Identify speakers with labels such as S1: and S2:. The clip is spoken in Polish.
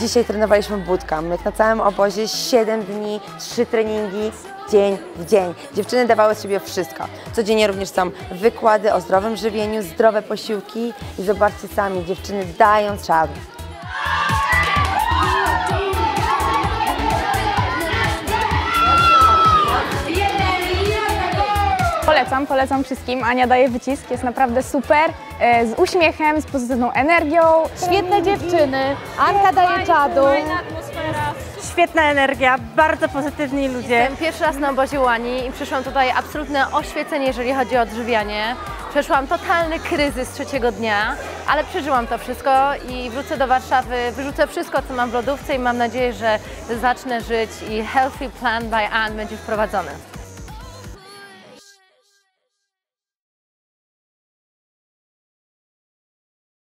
S1: Dzisiaj trenowaliśmy bootcamp, na całym obozie 7 dni, 3 treningi, dzień w dzień. Dziewczyny dawały z siebie wszystko. Codziennie również są wykłady o zdrowym żywieniu, zdrowe posiłki i zobaczcie sami, dziewczyny dają czadu.
S2: Polecam, polecam wszystkim. Ania daje wycisk, jest naprawdę super, e, z uśmiechem, z pozytywną energią.
S3: Świetne dziewczyny. Anka daje czadu.
S4: Świetna energia, bardzo pozytywni ludzie.
S3: Jestem pierwszy raz na obozie Łani i przyszłam tutaj absolutne oświecenie, jeżeli chodzi o odżywianie. Przeszłam totalny kryzys trzeciego dnia, ale przeżyłam to wszystko i wrócę do Warszawy, wyrzucę wszystko, co mam w lodówce i mam nadzieję, że zacznę żyć i Healthy Plan by Ann będzie wprowadzony.